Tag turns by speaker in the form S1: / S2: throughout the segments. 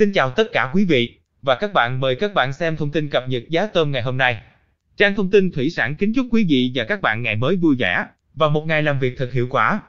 S1: Xin chào tất cả quý vị và các bạn mời các bạn xem thông tin cập nhật giá tôm ngày hôm nay. Trang thông tin thủy sản kính chúc quý vị và các bạn ngày mới vui vẻ và một ngày làm việc thật hiệu quả.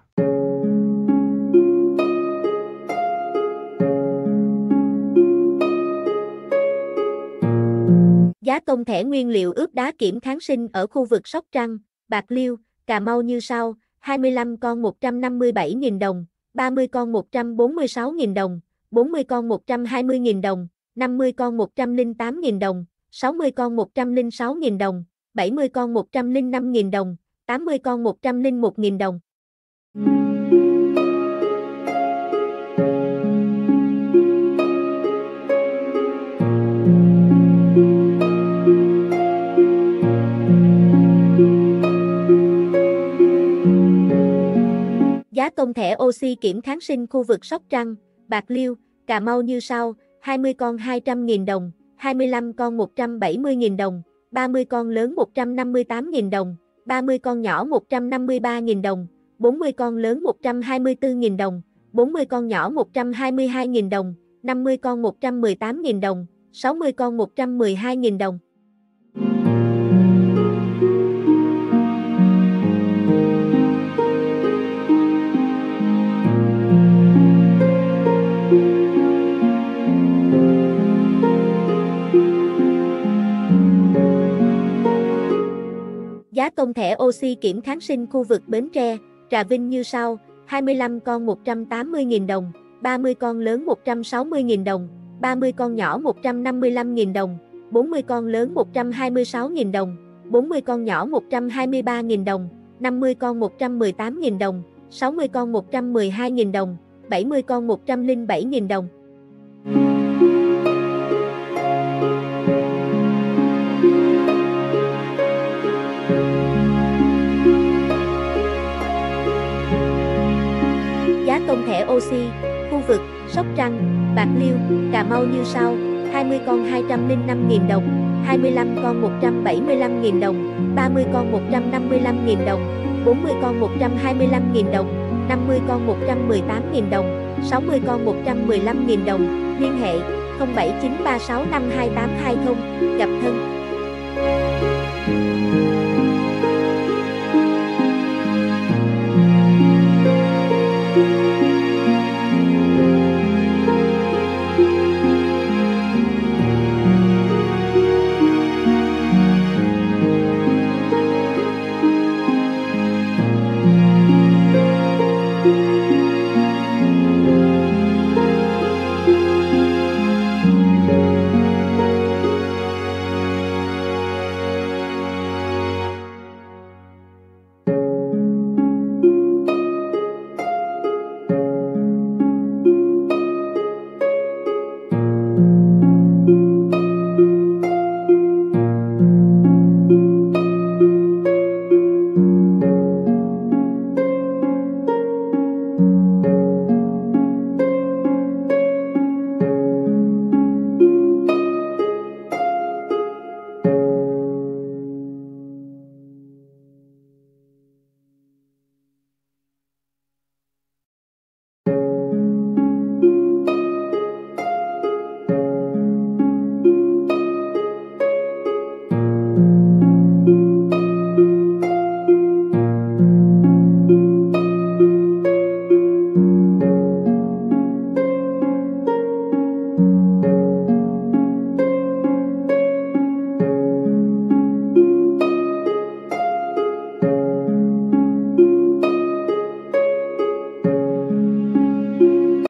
S2: Giá tôm thẻ nguyên liệu ướp đá kiểm kháng sinh ở khu vực Sóc Trăng, Bạc Liêu, Cà Mau như sau, 25 con 157.000 đồng, 30 con 146.000 đồng, 40 con 120.000 đồng, 50 con 108.000 đồng, 60 con 106.000 đồng, 70 con 105.000 đồng, 80 con 101.000 đồng. Giá công thẻ oxy kiểm kháng sinh khu vực Sóc Trăng, Bạc Liêu, Cà Mau như sau, 20 con 200.000 đồng, 25 con 170.000 đồng, 30 con lớn 158.000 đồng, 30 con nhỏ 153.000 đồng, 40 con lớn 124.000 đồng, 40 con nhỏ 122.000 đồng, 50 con 118.000 đồng, 60 con 112.000 đồng. Giá tôm thẻ oxy kiểm kháng sinh khu vực Bến Tre, Trà Vinh như sau, 25 con 180.000 đồng, 30 con lớn 160.000 đồng, 30 con nhỏ 155.000 đồng, 40 con lớn 126.000 đồng, 40 con nhỏ 123.000 đồng, 50 con 118.000 đồng, 60 con 112.000 đồng, 70 con 107.000 đồng. Thẻ oxy, khu vực, Sóc Trăng, Bạc Liêu, Cà Mau như sau, 20 con 205.000 đồng, 25 con 175.000 đồng, 30 con 155.000 đồng, 40 con 125.000 đồng, 50 con 118.000 đồng, 60 con 115.000 đồng, liên hệ 0793652820, gặp thân.